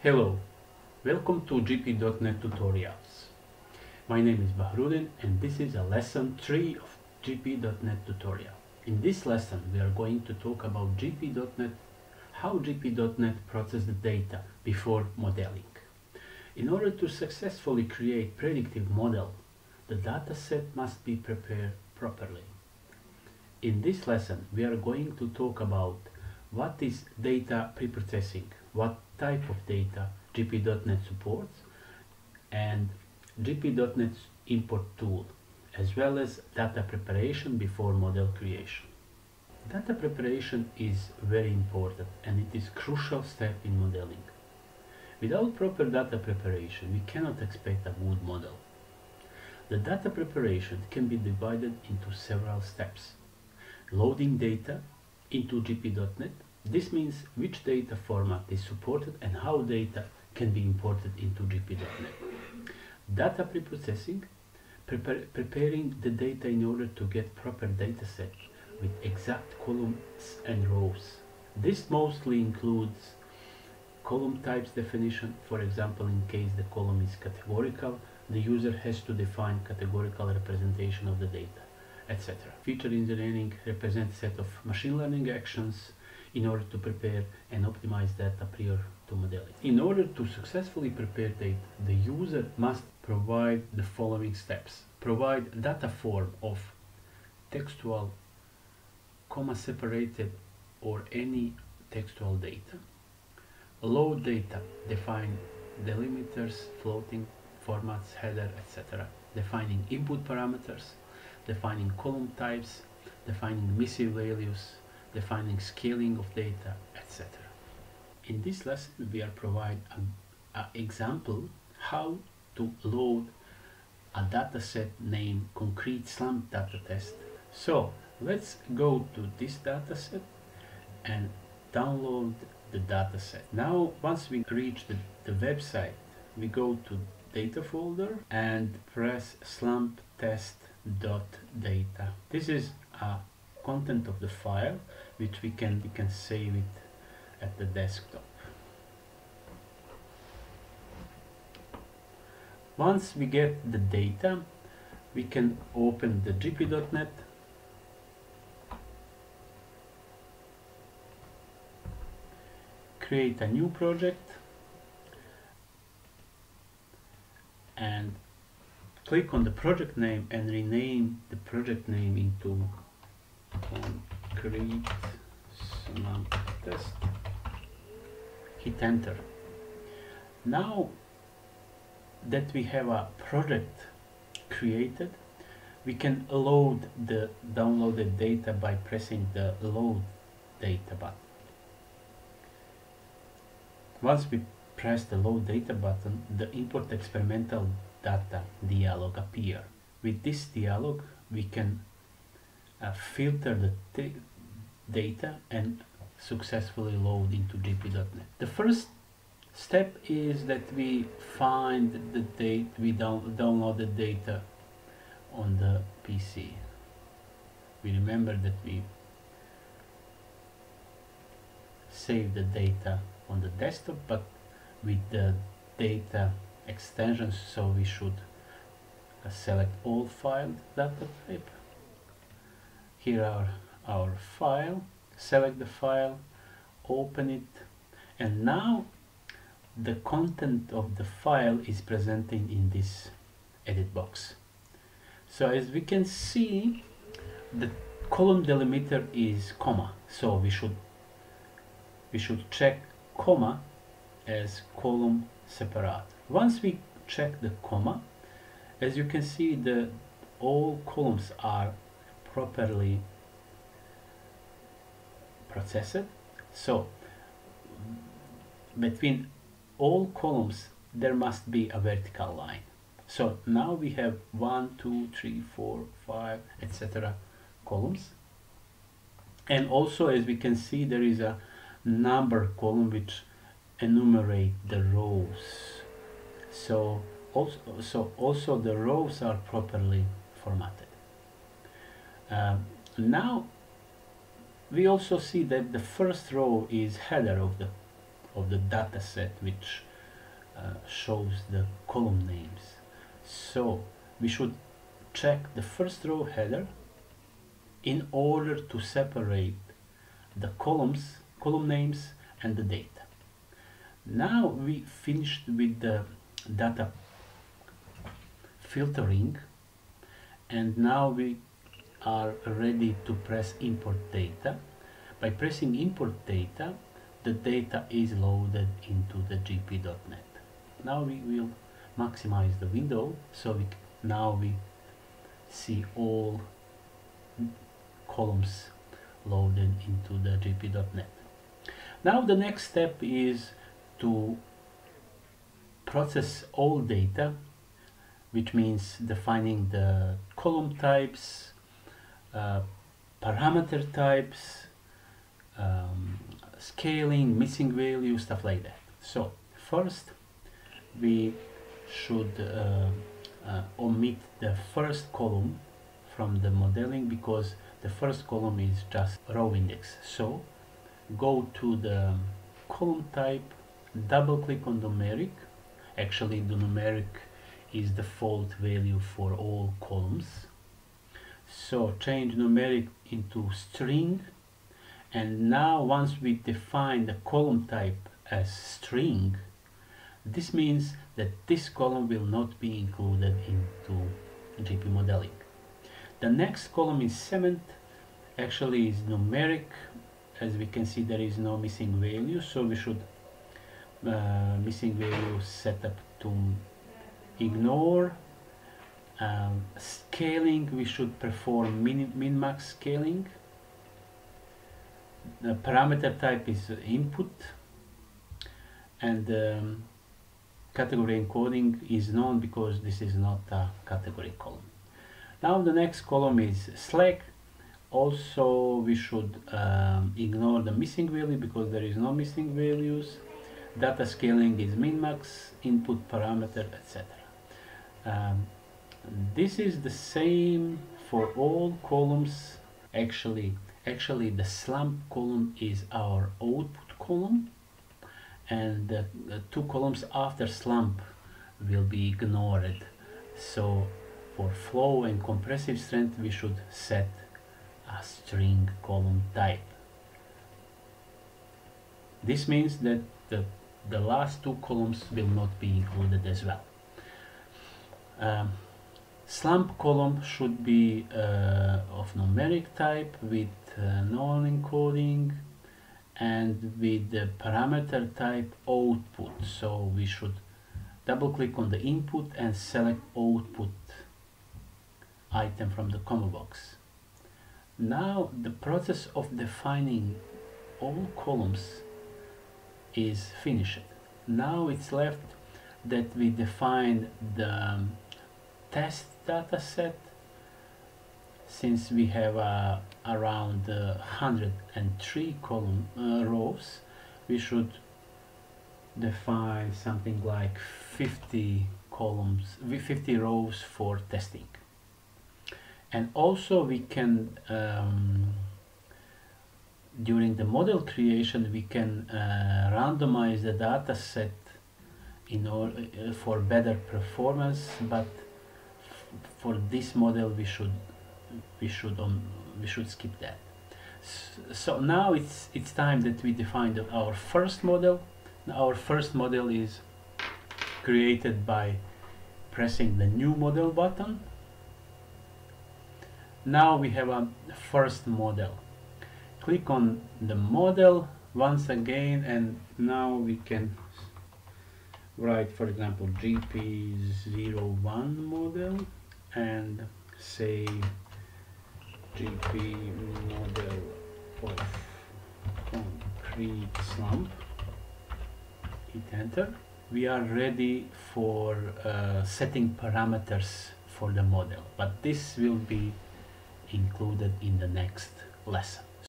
Hello, welcome to GPdotNET Tutorials. My name is Bahrudin and this is a lesson 3 of GPdotNET tutorial. In this lesson we are going to talk about GPdotNET, how GPdotNET processes the data before modeling. In order to successfully create predictive model, the dataset must be prepared properly. In this lesson we are going to talk about what is data preprocessing, what type of data GPdotNET supports, and GPdotNET import tool, as well as data preparation before model creation. Data preparation is very important and it is crucial step in modeling. Without proper data preparation, we cannot expect a good model. The data preparation can be divided into several steps. Loading data into GPdotNET. This means which data format is supported and how data can be imported into GPdotNET. Data preprocessing, prepare, preparing the data in order to get proper data set with exact columns and rows. This mostly includes column types definition. For example, in case the column is categorical, the user has to define categorical representation of the data etc. Feature engineering represents set of machine learning actions in order to prepare and optimize data prior to modeling. In order to successfully prepare data, the user must provide the following steps. Provide data form of textual, comma separated or any textual data. Load data, define delimiters, floating formats, header, etc. Defining input parameters, defining column types, defining missing values, defining scaling of data, etc. In this lesson, we are provide an example how to load a dataset named concrete slump data test. So let's go to this dataset and download the dataset. Now, once we reach the, the website, we go to data folder and press slump test dot data. This is a content of the file which we can we can save it at the desktop. Once we get the data, we can open the GPdotNET create a new project and click on the project name and rename the project name into concrete slump test. Hit enter. Now that we have a project created we can load the downloaded data by pressing the load data button. Once we press the load data button the import experimental data dialog appear. With this dialog, we can uh, filter the data and successfully load into GPdotNET. The first step is that we find the date, we down, download the data on the PC. We remember that we save the data on the desktop, but with the data extensions so we should uh, select all file data type here are our file select the file open it and now the content of the file is presenting in this edit box. So as we can see the column delimiter is comma so we should we should check comma as column separate. Once we check the comma, as you can see the all columns are properly processed. So between all columns there must be a vertical line. So now we have one, two, three, four, five, etc. columns. And also as we can see there is a number column which enumerate the rows so also, so also the rows are properly formatted. Um, now we also see that the first row is header of the of the data set which uh, shows the column names. So we should check the first row header in order to separate the columns, column names and the data. Now we finished with the data filtering and now we are ready to press import data. By pressing import data, the data is loaded into the GPdotNET. Now we will maximize the window so we now we see all columns loaded into the GPdotNET. Now the next step is to process all data which means defining the column types, uh, parameter types, um, scaling, missing value, stuff like that. So first we should uh, uh, omit the first column from the modeling because the first column is just row index. So go to the column type, double click on numeric. Actually the numeric is the default value for all columns. So change numeric into string. And now once we define the column type as string this means that this column will not be included into GP modeling. The next column is cement. Actually is numeric. As we can see there is no missing value so we should uh, missing value set up to ignore um, scaling we should perform min, min max scaling. The parameter type is input. And um, category encoding is known because this is not a category column. Now the next column is slag. Also we should um, ignore the missing value because there is no missing values. Data scaling is min max input parameter etc um, this is the same for all columns actually actually the slump column is our output column and the, the two columns after slump will be ignored. So for flow and compressive strength we should set a string column type. This means that the, the last two columns will not be included as well. Um, slump column should be uh, of numeric type with uh, non-encoding and with the parameter type output. So we should double click on the input and select output item from the combo box. Now the process of defining all columns is finished. Now it's left that we define the um, test data set since we have uh, around uh, 103 column uh, rows we should define something like 50 columns 50 rows for testing. And also we can um, during the model creation we can uh, randomize the data set in order uh, for better performance but for this model we should we should um, we should skip that. So now it's it's time that we define our first model. Our first model is created by pressing the new model button. Now we have a first model. Click on the model once again and now we can write for example gp01 model and say GP model of concrete slump. Hit enter. We are ready for uh, setting parameters for the model but this will be included in the next lesson